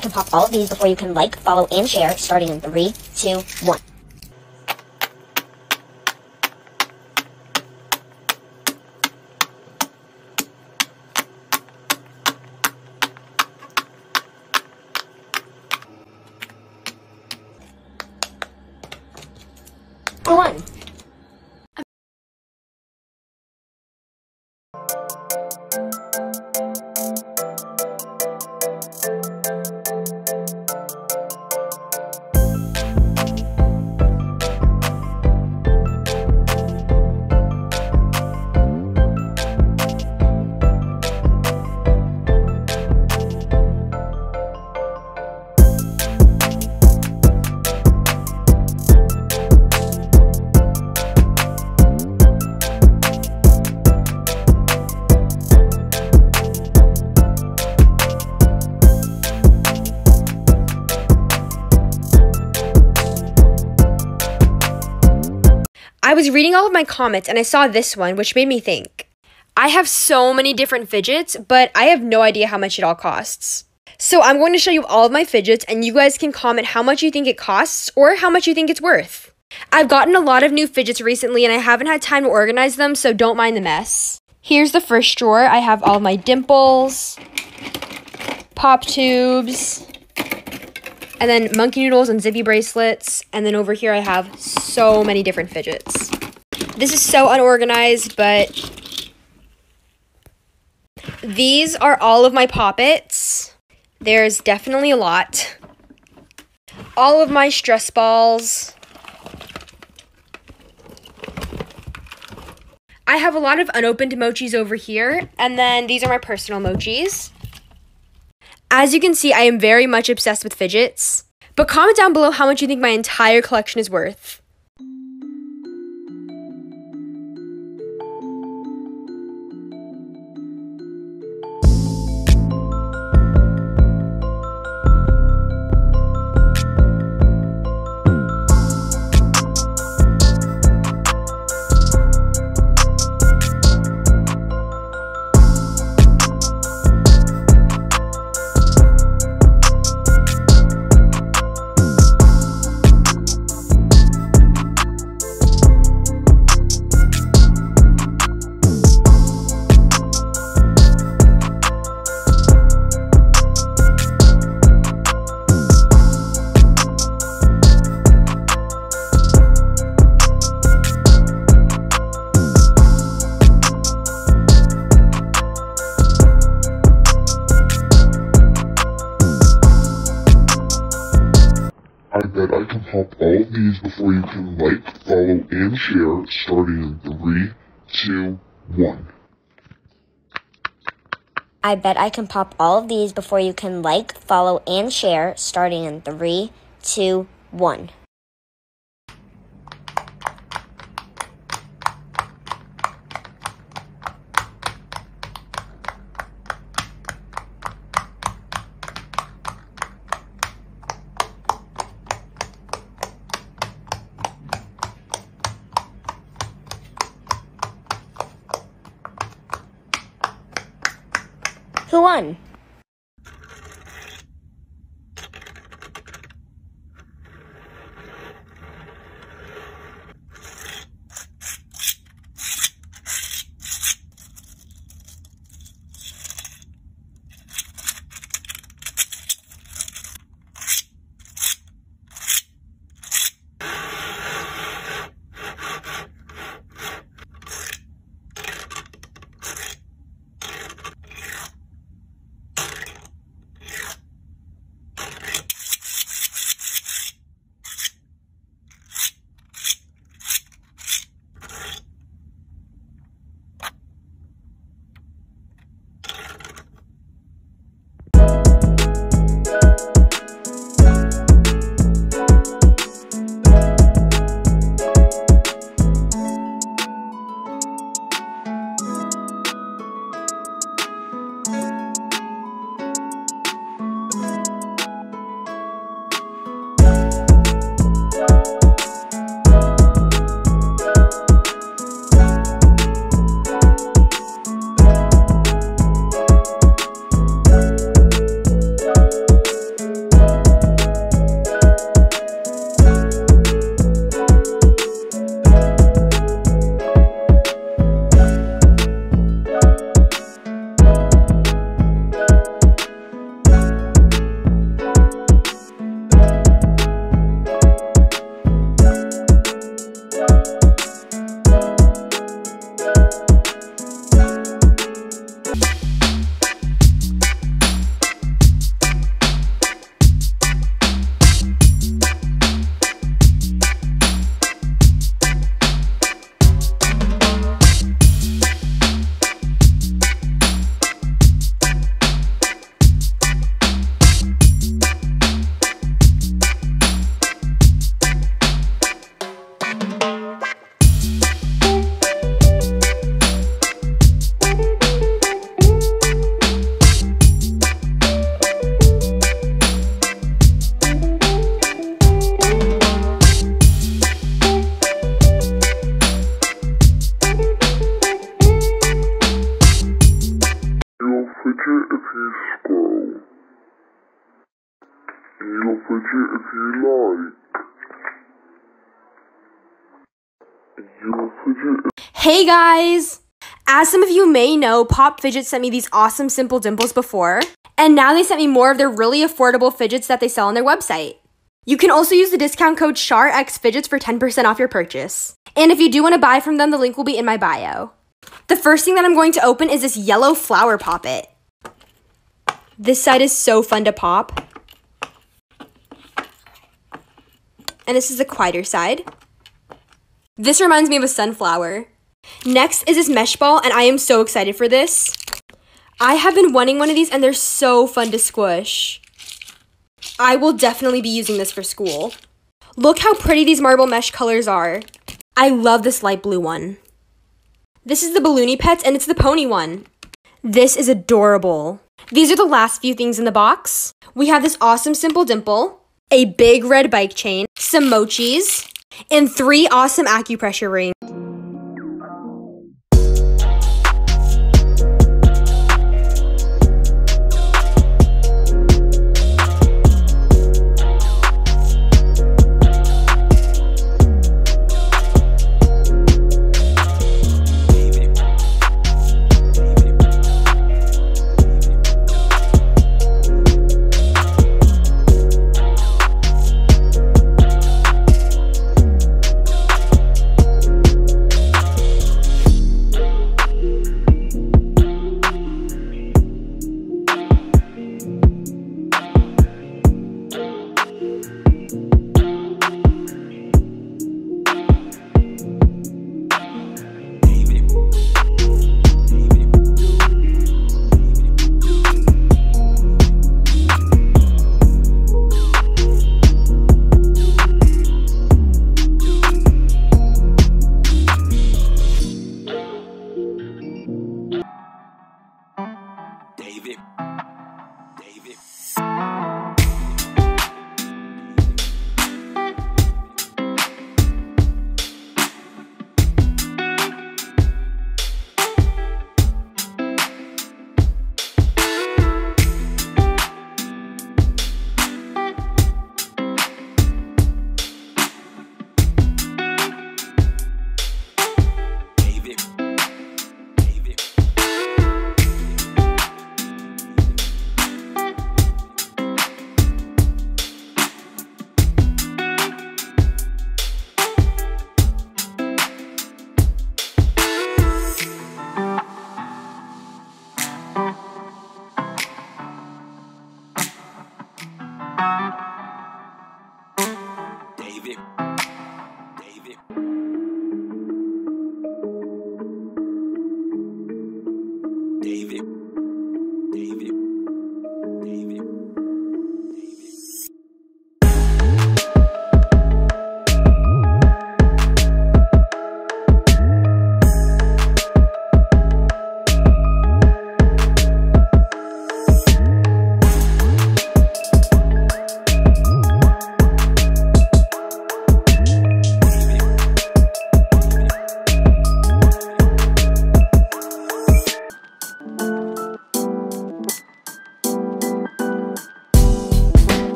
I can pop all of these before you can like, follow, and share, starting in three, two, one. I was reading all of my comments and I saw this one, which made me think. I have so many different fidgets, but I have no idea how much it all costs. So I'm going to show you all of my fidgets and you guys can comment how much you think it costs or how much you think it's worth. I've gotten a lot of new fidgets recently and I haven't had time to organize them, so don't mind the mess. Here's the first drawer. I have all my dimples, pop tubes, and then monkey noodles and zippy bracelets. And then over here I have so many different fidgets. This is so unorganized, but these are all of my poppets. There's definitely a lot. All of my stress balls. I have a lot of unopened mochis over here, and then these are my personal mochis. As you can see, I am very much obsessed with fidgets. But comment down below how much you think my entire collection is worth. Pop all of these before you can like, follow, and share, starting in three, two, one. I bet I can pop all of these before you can like, follow, and share, starting in three, two, one. Who won? Your fidget if you like. Hey guys! As some of you may know, Pop Fidget sent me these awesome Simple Dimples before, and now they sent me more of their really affordable fidgets that they sell on their website. You can also use the discount code SHARXFidgets for 10% off your purchase. And if you do want to buy from them, the link will be in my bio. The first thing that I'm going to open is this yellow flower poppet. This side is so fun to pop. And this is the quieter side. This reminds me of a sunflower. Next is this mesh ball, and I am so excited for this. I have been wanting one of these, and they're so fun to squish. I will definitely be using this for school. Look how pretty these marble mesh colors are. I love this light blue one. This is the Balloony Pets, and it's the pony one. This is adorable. These are the last few things in the box. We have this awesome simple dimple, a big red bike chain, some mochis, and three awesome acupressure rings.